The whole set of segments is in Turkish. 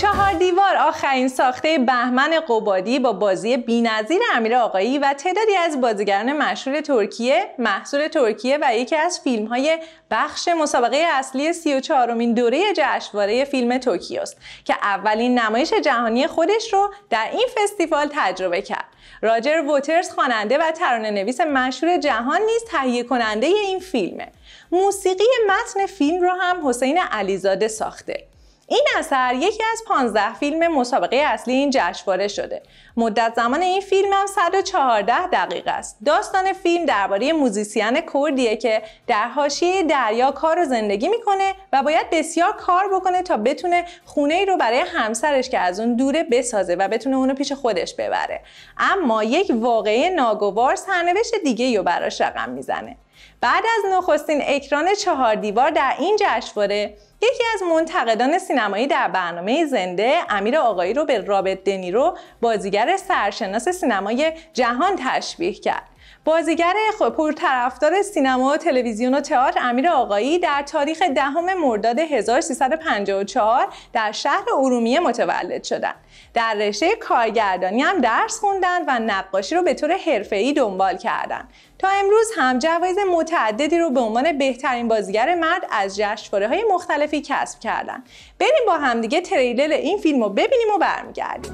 چهار دیوار آخرین ساخته بهمن قبادی با بازی بینظیر امیر آقایی و تعدادی از بازیگران مشهور ترکیه محصول ترکیه و یکی از فیلم های بخش مسابقه اصلی 34 مین دوره جشنواره فیلم توکیو است که اولین نمایش جهانی خودش رو در این فستیوال تجربه کرد. راجر ووترز خواننده و ترانه نویس مشهور جهان نیز تهیه کننده این فیلمه. موسیقی متن فیلم رو هم حسین علیزاده ساخته. این اثر یکی از 15 فیلم مسابقه اصلی این جشنواره شده. مدت زمان این فیلم هم 114 دقیقه است. داستان فیلم درباره موزیسین کردیه که در حاشیه دریا کار و زندگی می‌کنه و باید بسیار کار بکنه تا بتونه خونه ای رو برای همسرش که از اون دوره بسازه و بتونه اونو پیش خودش ببره. اما یک واقعه ناگوار سرنوشت دیگه رو براش رقم می‌زنه. بعد از نخستین اکران چهار دیوار در این جشنواره یکی از منتقدان سینمایی در برنامه زنده امیر آقایی رو به رابط دنیرو بازیگر سرشناس سینمای جهان تشبیه کرد. بازیگر پرطرفدار سینما و تلویزیون و تئاتر امیر آقایی در تاریخ دهم مرداد 1354 در شهر ارومیه متولد شدند. در رشته کارگردانی هم درس خوندن و نقاشی رو به طور حرفه‌ای دنبال کردند. تا امروز هم جوایز متعددی رو به عنوان بهترین بازیگر مرد از جشنواره های مختلفی کسب کردن. بریم با همدیگه تریلر این فیلم رو ببینیم و برمیگردیم.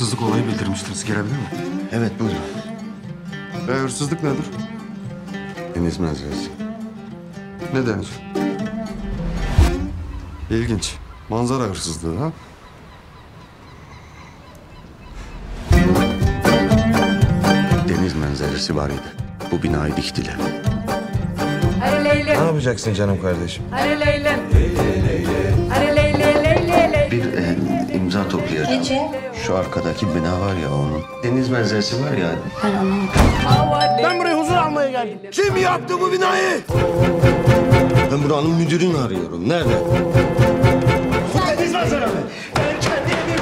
Hırsızlık olayı bildirmiştiniz. Gelebilir mi? Evet buyurun. Ve hırsızlık nedir? Deniz manzarası. Ne denir? İlginç. Manzara hırsızlığı ha? Deniz manzarası var idi. Bu binayı diktiler. Hadi Leylim, Ne yapacaksın canım kardeşim? hadi Leylim. Hadi imza toplayacağım. Şu arkadaki bina var ya onun. Deniz manzarası var ya. Ben buraya huzur almaya geldim. Kim yaptı bu binayı? Ben buranın müdürünü arıyorum. Nerede? Deniz manzaralı. Ben kendi evimi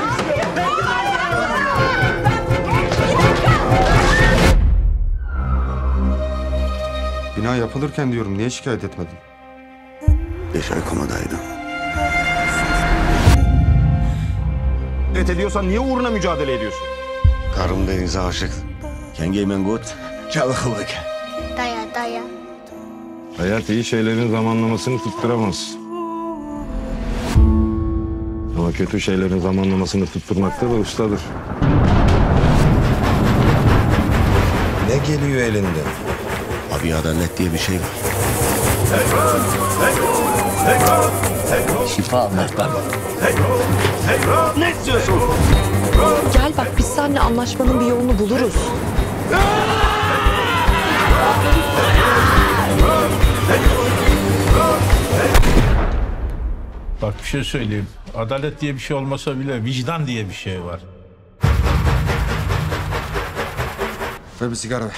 Bina yapılırken diyorum niye şikayet etmedin? Beş ay komadaydım. Et ediyorsan niye uğruna mücadele ediyorsun? Karım denize aşık. Kengemen gut. Çalıkılık. Daya daya. Hayat iyi şeylerin zamanlamasını tutturamaz. Ama kötü şeylerin zamanlamasını tutturmakta da ustadır. Ne geliyor elinde? Abi adalet diye bir şey var. Şifa almaktan. Ne istiyorsun? Gel bak biz seninle anlaşmanın bir yolunu buluruz. Bak bir şey söyleyeyim. Adalet diye bir şey olmasa bile vicdan diye bir şey var. Ve bir sigara ver.